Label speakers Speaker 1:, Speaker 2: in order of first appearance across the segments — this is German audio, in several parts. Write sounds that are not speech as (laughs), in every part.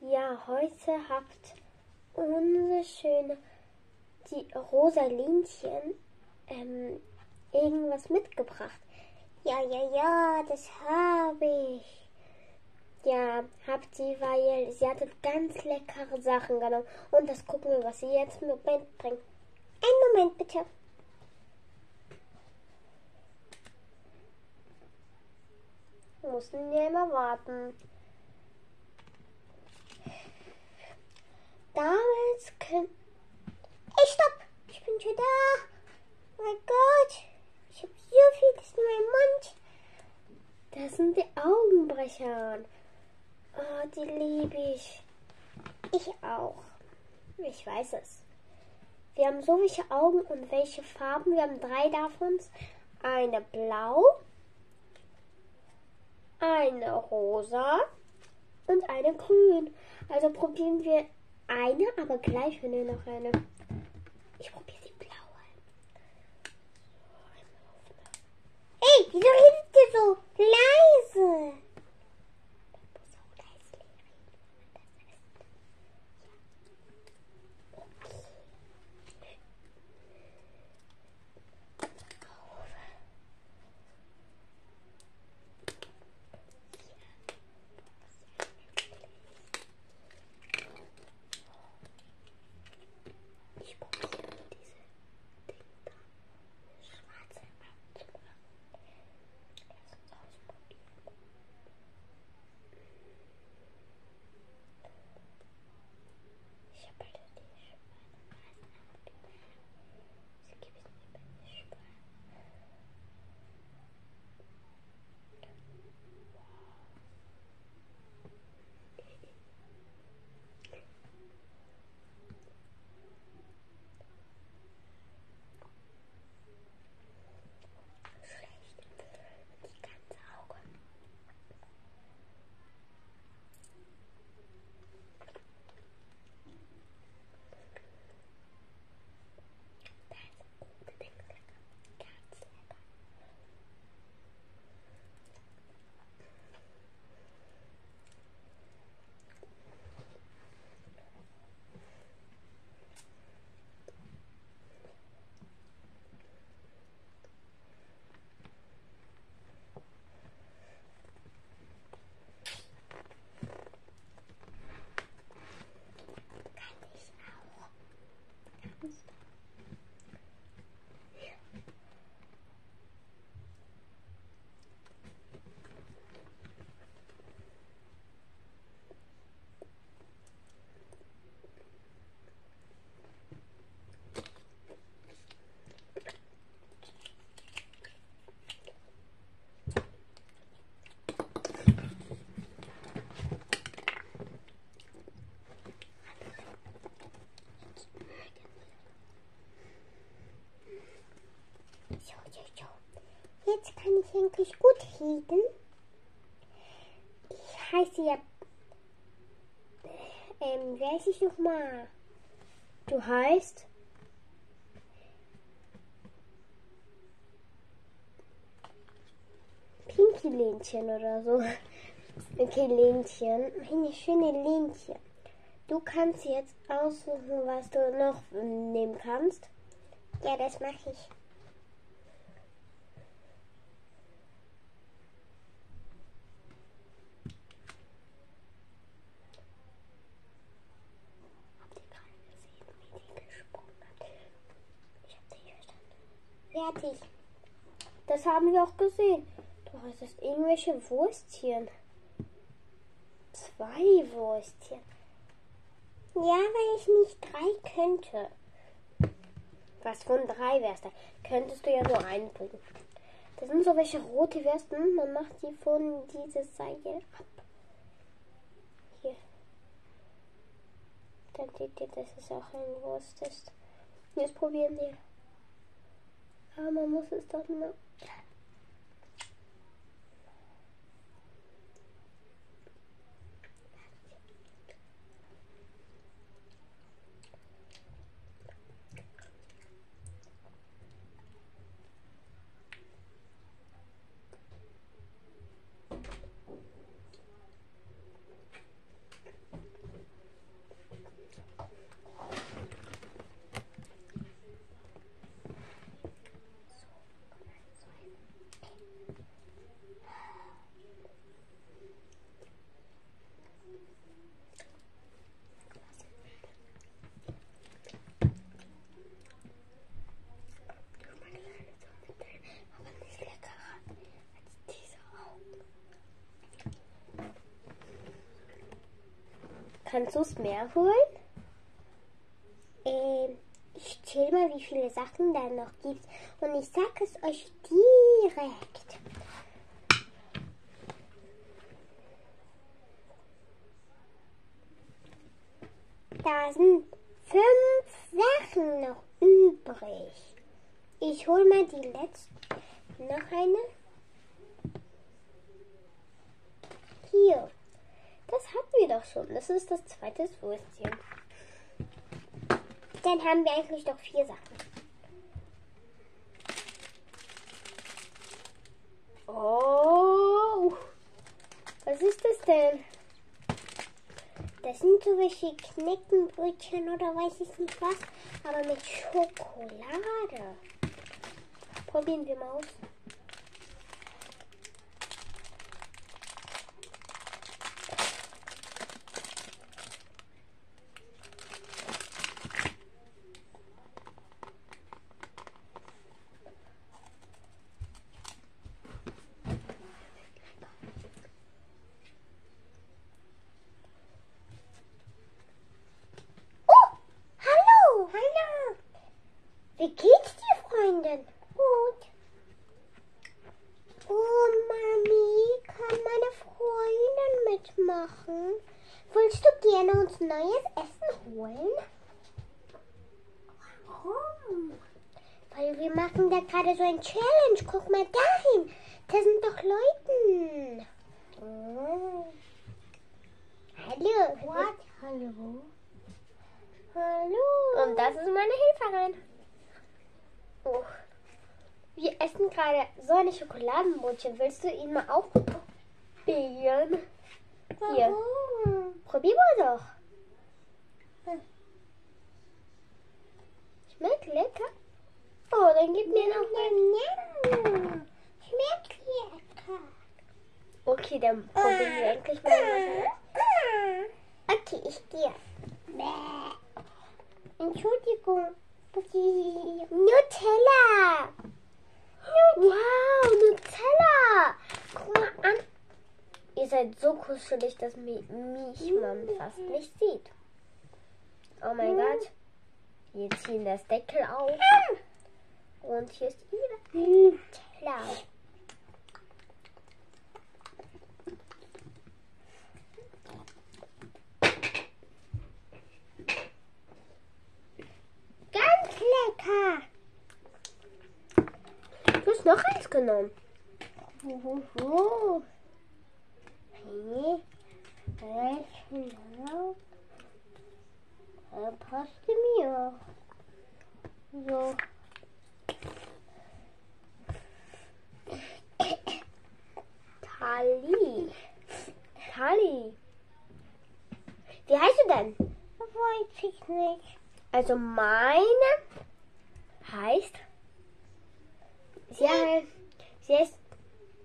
Speaker 1: Ja, heute habt unsere schöne, die Rosalinchen, ähm, irgendwas mitgebracht. Ja, ja, ja, das habe ich. Ja, habt sie, weil sie hatte ganz leckere Sachen genommen. Und das gucken wir, was sie jetzt mit bringt. Einen Moment bitte. Wir mussten ja immer warten. Damals können. Ey, stopp! Ich bin schon da! Mein Gott! Ich habe so vieles in meinem Mund. Das sind die Augenbrecher. Oh, die liebe ich. Ich auch. Ich weiß es. Wir haben so welche Augen und welche Farben. Wir haben drei davon. Eine blau, eine rosa und eine grün. Also probieren wir eine, aber gleich wenn wir noch eine. Ich probiere die blaue. Ey, wieso redet ihr so leise? Kann ich eigentlich gut reden. Ich heiße ja. Ähm, wie heiße ich nochmal? Du heißt? Pinky Lähnchen oder so. (laughs) Okay, Lähnchen. Meine schöne Lähnchen. Du kannst jetzt aussuchen, was du noch nehmen kannst. Ja, das mache ich. Habt ihr gerade gesehen, wie die gesprungen hat? Ich hab nicht verstanden. Fertig. Das haben wir auch gesehen. Du hast irgendwelche Wurstchen. Zwei Wurstchen. Ja, weil ich nicht drei könnte. Was von drei du? Könntest du ja nur einen bringen. Das sind so welche rote Westen. Man macht die von dieses Seil ab. Hier. Dann seht ihr, dass es auch ein Wurst ist. Jetzt probieren wir. Aber man muss es doch Kannst du es mehr holen? Ähm, ich zähle mal, wie viele Sachen da noch gibt. Und ich sage es euch direkt. Da sind fünf Sachen noch übrig. Ich hole mal die letzte. Noch eine. Hier. Das hatten wir doch schon. Das ist das zweite Würstchen. Dann haben wir eigentlich doch vier Sachen. Oh. Was ist das denn? Das sind so welche Kneckenbrötchen oder weiß ich nicht was, aber mit Schokolade. Probieren wir mal aus. Oh, hallo. Hallo. Wie geht's dir, Freundin? Gut. Oh, Mami, kann meine Freundin mitmachen? Willst du gerne uns neues Essen holen? Warum? Weil wir machen da gerade so ein Challenge. Guck mal dahin. Da sind doch Leute. Oh. Hallo. What? Hallo. Hallo. Und das ist meine Helferin. Oh. Wir essen gerade so eine Schokoladenbrötchen. Willst du ihn mal auch probieren? Hier. Probier mal doch. Schmeckt lecker. Oh, dann gib mir noch mal. Schmeckt lecker. Okay, dann probieren wir endlich mal. was. Okay, ich gehe. Entschuldigung. Nutella. Wow, Nutella. Guck mal an. Ihr seid so kuschelig, dass mi- mich man fast nicht sieht. Oh mein Gott. Wir ziehen das Deckel auf. Und hier ist ihre Nutella. Ganz lecker. Du hast noch eins genommen. Er passte mir. So. Tali. Tali. Wie heißt du denn? Weiß ich nicht. Also meine heißt. Sie heißt. Sie heißt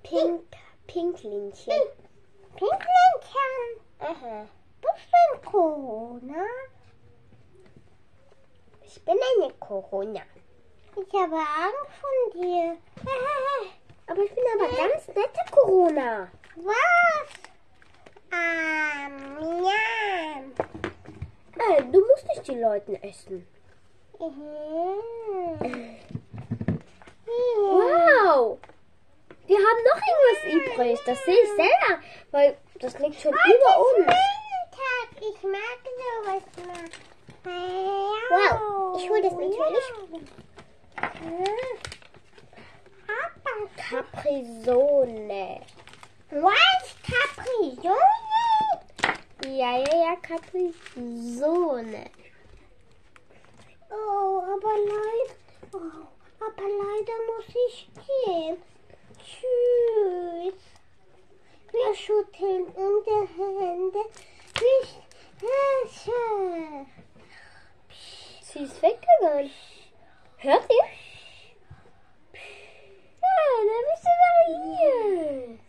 Speaker 1: Pink. Pinklinchen. Pinklinchen. Aha. Bist du ein Corona? Ich bin eine Corona. Ich habe Angst von dir. (laughs) aber ich bin aber ganz nette Corona. Was? Ähm, ja. Äh, du musst nicht die Leute essen. Wow! Wir haben noch irgendwas übrig. Das sehe ich selber, weil das liegt schon über uns. Ich mag sowas mal. Wow, ich hole das natürlich. Caprisone. Was? Caprisone? Ja, ja, ja, Caprisone. Oh, aber leider, oh, aber leider muss ich gehen. Tschüss. Wir schütteln unsere Hände. Bis Hesse. Sie ist weggegangen. Hört ihr? Ja, dann bist du doch hier.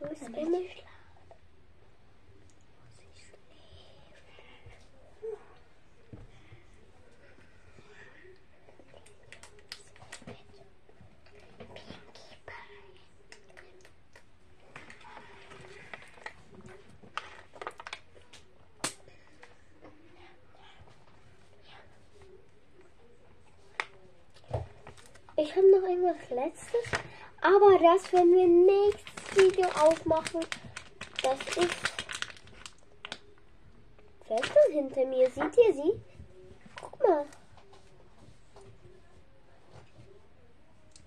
Speaker 1: Du bist immer letztes. Aber das werden wir nächstes Video aufmachen. Das ist. Denn hinter mir? Seht ihr sie? Guck mal.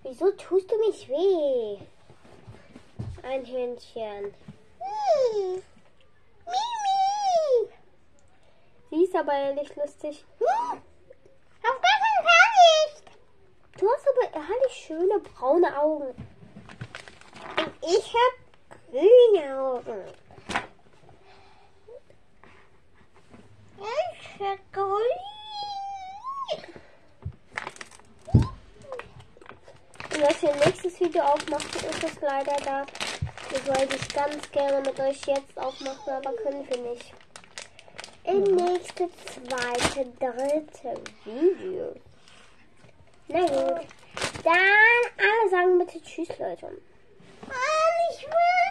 Speaker 1: Wieso tust du mich weh? Ein Hündchen. Mimi. Mimi. Sie ist aber ehrlich lustig.
Speaker 2: Auf gar keinen Fall nicht.
Speaker 1: Du hast aber ehrlich schöne braune Augen.
Speaker 2: Und ich hab grüne Augen. Ich hab grün.
Speaker 1: Und was wir nächstes Video aufmachen, ist es leider da. Das wollte ich ganz gerne mit euch jetzt aufmachen, aber können wir nicht. Im nächsten, zweite, dritte Video. Na gut. Dann alle sagen bitte Tschüss, Leute. Mann, ich will.